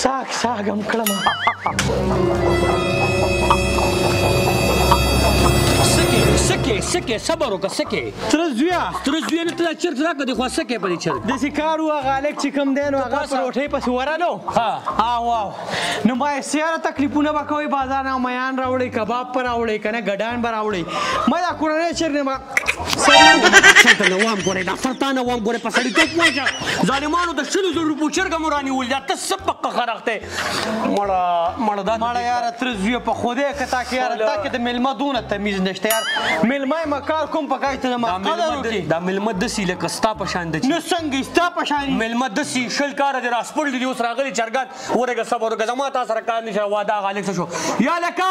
ساک ساک هم کړم سکه سکه سکه صبر وکړه سکه تر زویا تر زویا نه تر چرته راکړه دی خو سکه پرې چر د سکارو هغه الک چې کم دین او هغه پروټه پس ورالو ها ها واو نو ما یې سیاره تکلیفونه وکوي بازار نه میان راوړي کباب پر راوړي کنه ګډان پر راوړي ما دا کورنۍ چر نه سرلوړي دي دا چل ته نوام ګورئ دا سر تا نوام ګورئ په سړیتوب پوه شه ظالمانو د شلو زرو روپو چرګه مو رانیولې ده ته څه په قهر اخته یې مړه مړه دا مړه یاره تره زویه په خدای که تا کې یاره تا کې د میلمه دونه تمیز نشته یار میلمه یې مکار کوم په کاش ته زما قدر وکړي دا میلمه دسي لکه ستا په شان دي نو څنګه ستا په شان میلمه دسي شل کاره دې راسپړلي دي اوس راغلي چرګان ورګه صبر وکړه زما تا سره کار نشته واده غالک څه شو یا لکه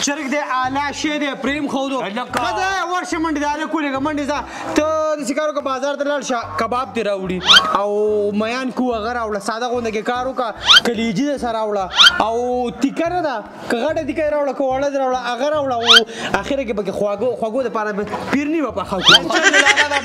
چرګ دی اعلی شی دی پریم خودو خدا ورشه منډه داله کولې منډه ځه ته د سکارو کا بازار ته لاړ شه کباب دی راوړي او میان کو غره راوړه ساده غونډه کې کار وکا کلیجی ده سره راوړه او تیکره ده کغړه دی کړه راوړه کوړه دی راوړه هغه راوړه او اخر کې پکې خواګو خواګو د پاره پیرنی و پخا کو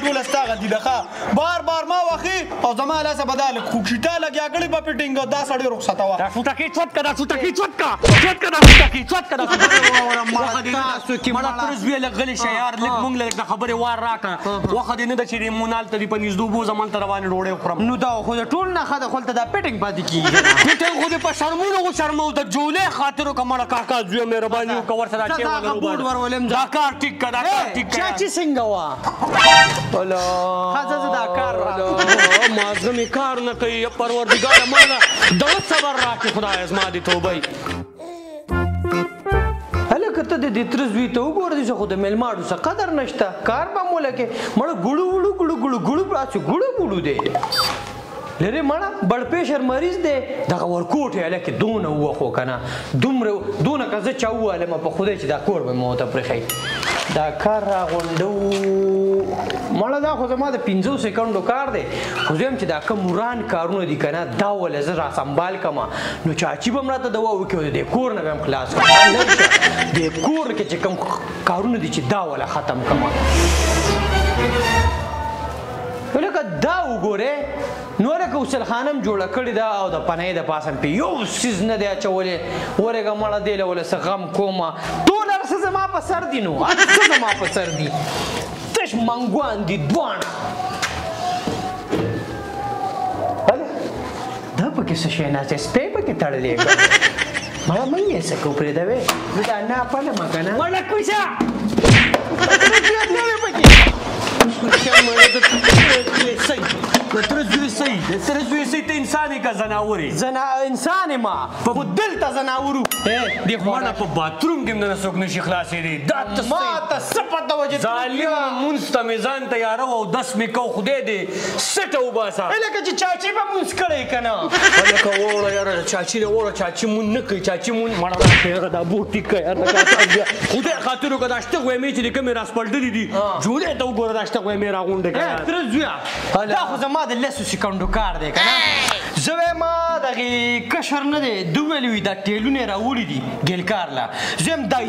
ټول ستاغه دی دغه بار بار ما وخی او زما لاس په دال خوکشتا لګیا کړي په پټینګ دا سړی رخصت وا دا سوټه کی چوت کدا سوټه کی چوت کا چوت کدا سوټه کی چوت کدا وخه دې تاسو کې مړه ترز وی لګل شي یار لګ مونږ لګ د خبره وار راکا وخه دې نه د چې مونال ته دې په نږدې بو زمان ته روان روړې خورم نو دا خو ټول نه خده خپل ته دا پټینګ پاتې کیږي پټینګ خو دې په شرمونو غو شرمو د جولې خاطر کومړه کاکا زوی مهرباني وکور سره چې ورولم دا کار ټیک کدا ټیک کدا چې څنګه وا ولا هزه زه دا کار راغله مازغه می کار نه کوي یا پروردګار مالا دا صبر راکې خدای از ما دي توبه هلکه ته د دې تر زوی ته وګور دي خو د ملماړو څه قدر نشته کار به مولکه مړ ګړو وړو ګړو ګړو ګړو پاتې ګړو ګړو دی لري مړه بړ پېشر مریض دی دغه ورکوټ اله کې دونه وخو کنه دومره دونه کزه چاواله ما په خوده چې دا کور به مو ته پرخی دا کار را غونډو مړه دا خو زما د 15 سکندو کار دی خو زم چې دا کوم وران کارونه دي کنه دا ول زه را سنبال کما نو چاچی به مړه ته دوا وکړو د کور نه بهم خلاص کړم د کور کې چې کوم کارونه دي چې دا ول ختم کما ولکه دا وګوره نو لکه وسل خانم جوړه کړی دا او د پنې د پاسم په یو سیز نه دی اچولې ورګه مړه دی له ولس غم کومه ټول ارسه زما په سر دی نو ارسه زما په سر دی تش منګوان دی دوان دا پکې څه شي نه چې سپې پکې تړلې ما مې یې څه کو پرې دا وې زه دا نه پاله ما کنه ولا کوشا انسان کا زناوري زنا انسان ما په دل ته زناورو دی خو نه په باتروم کې نه څوک نشي خلاصې دي دا ما ته سپته وجه ظالم مونسته میزان تیار او 10 میکو خدای دې سټه وباسه لکه چې چاچی به مونږ کړی کنه لکه وړه یاره چاچی نه وړه چاچی مونږ نه کوي چاچی مونږ مړه راشه یاره دا بوټ ټیک کړه یاره خدای خاطر وکړه دا شته غویمې چې د کومې راسپلډلې دي جوړې ته وګوره دا شته غویمې راغونډې کړه تره زویا دا خو زما د لسو سکندو کار دی کنه زه وایم دغه کشر نه دی دوی ویلي دا ټیلونه راوړي دي ګلکار لا زه هم دا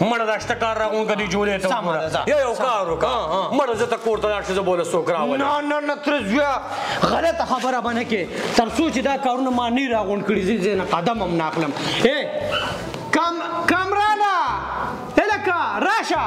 مړ راشته کار راغون کدی جوړې ته وګوره یا یو کار وکړه مړ زه ته کور ته لاړ شې زه بوله څوک راولې نه نه نه تر زویا غلطه خبره باندې کې تر څو چې دا کارونه ما نه راغون کړی زه زه نه قدم هم ناخلم اے کم کمرالا الکا راشا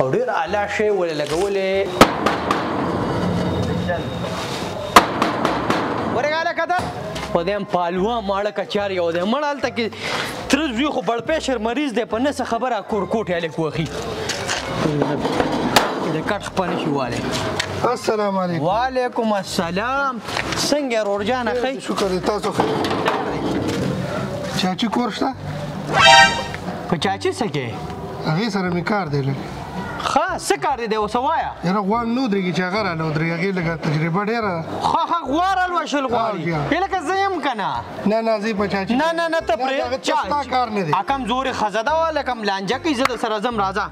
او ډیر اعلی شی ول لګولې ورګاله کده په دې پالوا ماړه کچاري او دې مړال ته کې تر زوی خو بړ پېشر مریض دی په نس خبره کور کوټه لیک وخی د کټ خپل شي والي السلام علیکم وعلیکم السلام څنګه رور جان خې شکر تاسو خې چاچی کور شته په چاچی سکه هغه سره مې کار دی لګ ښه څه کار دی اوس وایا یاره غوا نو درګي چې هغه رانه درګي هغه لګه تجربه ډیره ښه ښه غوا را لوشل غواړي لکه زه يم کنه نه نه زی په چاچی نه نه نه ته پرې چا کار نه دی اکم زور خزده ولا کم لانجه کی زه سره زم راځه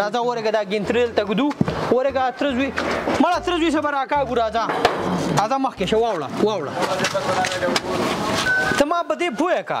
راځه ورګه دا ګینترل تګدو ورګه ترزوی مړه ترزوی سره راکا ګو راځه راځه مخکې شو واوړه واوړه ته ما بده پوهه کا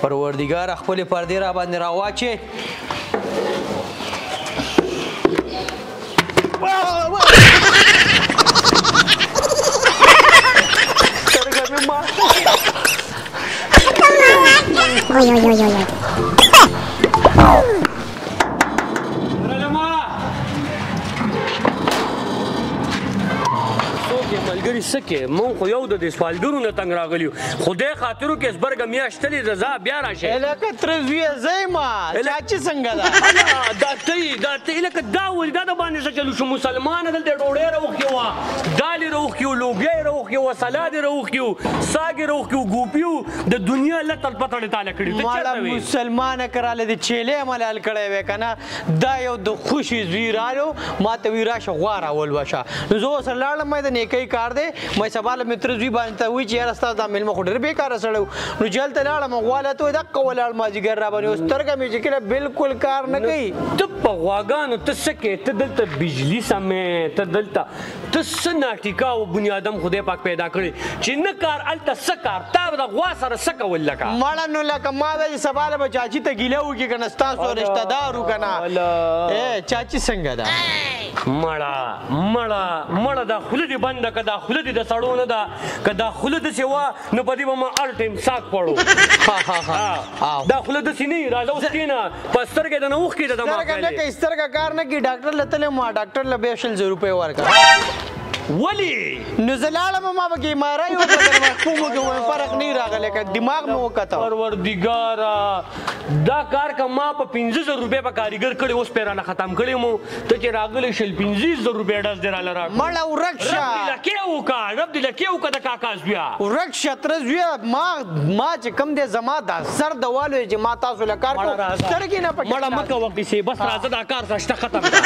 پروردګار خپل پردې را باندې راواچې Oi, oi, oi, oi, oi. ملګری سکه مون خو یو د سوالګرو نه تنگ راغلیو خدای خاطرو کې اسبرګ میاشتلې رضا بیا راشه الکه تر زوی زېما چاچی څنګه دا دا تی دا تی الکه دا ول دا د باندې څه چلو شو مسلمان دلته ډوړې روخي وا دالې روخي لوبیا روخي وا سلاد روخي ساګ روخي ګوپیو د دنیا الله تل پته دې تعالی کړی ته چرته وې مسلمانه کراله دې چيلې ملال کړی وې کنه دا یو د خوشي زیرالو ماته وی راشه غواره ول وشه نو زه سره لاړم مې د نیکی کار دی مې سبا له متر زوی باندې ته وی چې یاره تاسو د ملمه خو ډېر بیکاره سړیو نو جل ته لاړم غواله ته د قولاړ ما جګر را باندې اوس ترګه مې چې کله بالکل کار نه کوي ته په غواګانو ته سکه ته دلته بجلی سمې ته دلته ته څه ناټیکا او بنی آدم خدای پاک پیدا کړی چې نه کار الته څه کار تا د غوا سره څه کول لکه مړه نو لکه ما ویل سبا له چاچی ته ګیله وکړي کنه ستاسو رشتہ دار وکنه اے چاچی څنګه ده مړه مړه مړه دا خوله دې بنده که دا خوله دې د سړو نه ده که دا خوله داسې وه نو په دې به ما الټ امساک پړو ها ها ها دا خله د سینې راځو سکینا په سترګې د نوخ کې د دماغ سترګې نه کې سترګې کار نه کې ډاکټر لته له ما ډاکټر له به شل زرو په ورکا ولی نو زلاله ما به کې مارای او په کومو کې فرق نه راغلی که دماغ مو وکته پروردګارا دا کار که ما په 15000 روپے په کاریګر کړي اوس پیرانه ختم کړي مو ته چې راغلی شل پنځیس زر روپۍ ډز دې راله راکړو مړه ورک شه رب دې لکې وکا رب دې لکې وکا د کاکا زویا ورک شه تره زویا ما ما چې کم دې زما دا سر د والو چې ما تاسو له کار کو سترګې نه پټې مړه مکه وقې سي بس راځه دا کار سشته ختم کا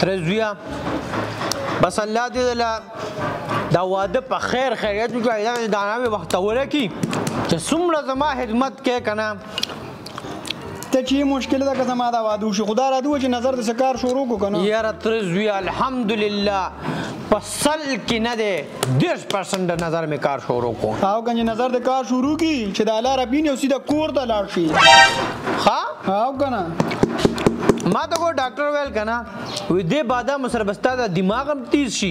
تره زویا بس الله دې لا دا واده په خیر خیریت وکړي دا نه وخت ورکی چې څومره زما خدمت کې کنه ته چې مشکل ده که زما دا واده وشي خدا را دوه چې نظر د سکار شروع کو کنه یاره ترزوی الحمدلله په سل کې نه دی دیش پرسنټ نظر مې کار شروع کو او کنه نظر د کار شروع کی چې د الله ربین او سیده کور ته لاړ شي ها او کنه ما ته کو ډاکټر ویل کنه وې دې بادام سره بستا د دماغم تیز شي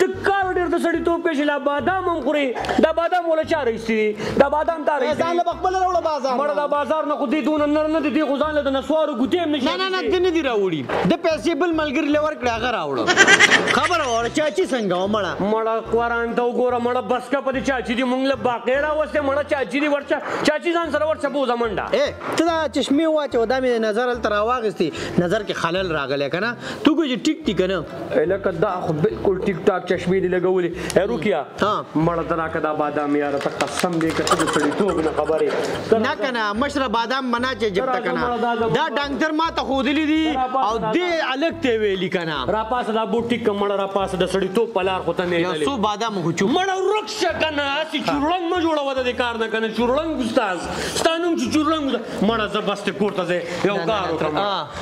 ته کار ډیر د سړی توپ کې لا بادام هم خوري دا بادام ولا چا رئیسي دا بادام تا رئیسي ځان له خپل راوړ بازار مړ دا بازار نه خو دې دون نه نه دې خو ځان له نسوارو ګوتې هم نشي نه نه دې نه دی راوړي د پیسې بل ملګری لور کړه هغه راوړ خبر اور چا چی څنګه مړه مړه قران ته وګوره مړه بس کا پدې چا چی دې مونږ له باقی را وسته مړه چا چی دې ورچا چا چی ځان سره ورچا بو زمنډا اے ته دا چشمه واچو دا مې نظر تر واغستی نظر کې خلل راغلی کنه تو کو چې ټیک ټیک نه الکه دا خو بالکل ټیک ټاک چشمې دی لګولې اے روکیا مړه ترا کدا بادام یار ته قسم دې کته د سړی توب نه خبره نه کنه مشره بادام منا چې جب تک نه دا ډنګتر ما ته خودلې دي او دې الک ته ویلي کنه را پاس دا بو ټیک مړه را پاس د سړی توب پلار خو ته نه یو سو بادام خو چو مړه رکش کنه اسی چورلنګ ما جوړه ودا دې کار نه کنه چورلنګ استاد ستانم چې چورلنګ مړه زبست کوړه ته یو کار وکړه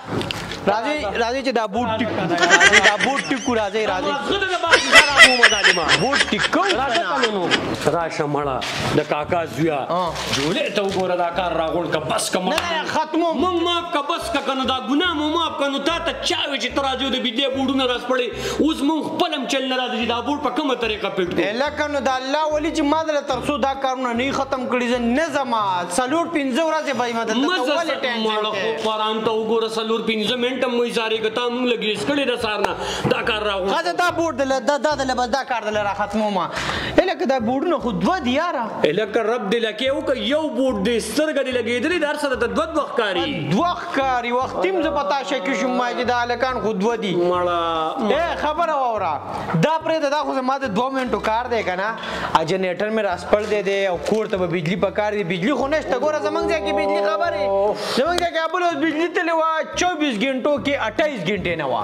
راځي راځي چې دا بوټ ټیک راځي دا بوټ ټیک راځي راځي زړه د باندې سره مو مدالې ما بوټ ټیک کو راشه کلونو راشه مړه د کاکا زویا جوړې ته وګوره دا کار راغون ک بس کم نه ختمو مونږ ما ک بس ک کنه دا ګناه مو ما کنه تا ته چا وی چې تر راځي د بيدې بوډونه راس پړې اوس مونږ خپلم چل نه راځي دا بوټ په کومه طریقه پټ کو لکه نو د الله ولی چې ما دل ترسو دا کارونه نه ختم کړی نه زما سلور پنځه ورځې به یې مدد ته ولې ټینشن مړه خو قران ته وګوره سلور پنځه منټه مو ازارې کتا مونږ لګیس کړي د سارنا دا کار راغو خزه دا بورډ دل دا دا دل بس دا کار دل را ختمو ما الک دا بورډونه خو دوه دی یارا الک رب دل کې او یو بورډ دې سترګې لګېدلې دار سره د دوه وخت کاری دوه ښکاری وختیم زه پتا شکی شوم ما چې دا هلکان خو دوه دي مړه اے خبره واوره دا پرې دا خو زما د دوه منټو کار دی که نه جنریټر مې راسپړ دی دی او کور ته به بجلي په کار دی بجلي خو نشته ګوره زمونږ ځای کې بجلي خبرې زمونږ ځای کې ابل اوس بجلي تللې وه چوبیس ګنټو کې اټایس ګنټې نه وه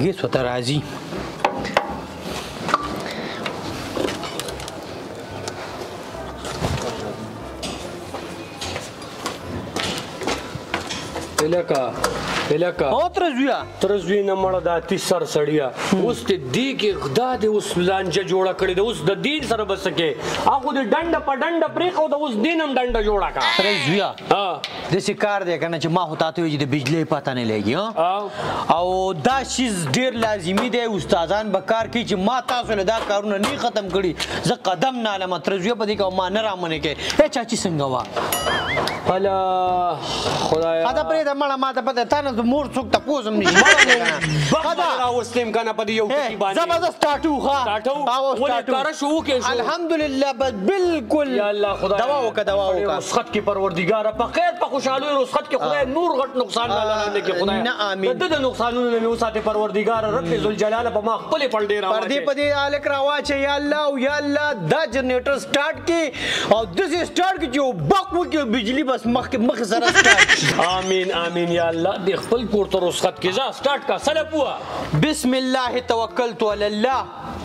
ګیس وته راځي الکا الکا او ترزویا ترزوی نه مړه د اتی سر سړیا اوس ته دی کې غدا د اوس لانجه جوړه کړې د اوس د دین سره بسکه هغه د ډنډ په ډنډ پرې خو د اوس دینم ډنډ جوړه کا ترزویا ها د سی کار دی کنه چې ما خو تاسو وی چې د بجلی پته نه لګي او دا شیز ډیر لازمی دی استادان به کار کوي چې ما تاسو له دا کارونه نه ختم کړي زه قدم نه لم ترزوی په دې کې ما نه رامنه کې اے چاچی څنګه وا الا خدای دا پرې د مړه ما ته پته تا نه مور څوک ته پوزم نشي خدا را وسلم کنه په یو ټکی باندې زبردست ټاټو ښا ټاټو او ټاټو کار شو کې شو الحمدلله بس بالکل یا الله خدای دوا وکړه دوا وکړه رسخت کې پروردګار په خیر په خوشحالي رسخت کې خدای نور غټ نقصان نه لاندې کې خدای نه امين د نقصانونو نه مو ساتي پروردګار رب ذل جلال په ما خپل پر ډیر پر دې په دې الک راوا چې یا الله او یا الله دا جنریټر سٹارټ کې او د سې سٹارټ کې چې بق و کې بجلی بس مخ کې مخ سره سٹارټ امين امين یا الله د خپل کور تر رسخت کې ځا سٹارټ کا سلام بسم الله توکلت علی الله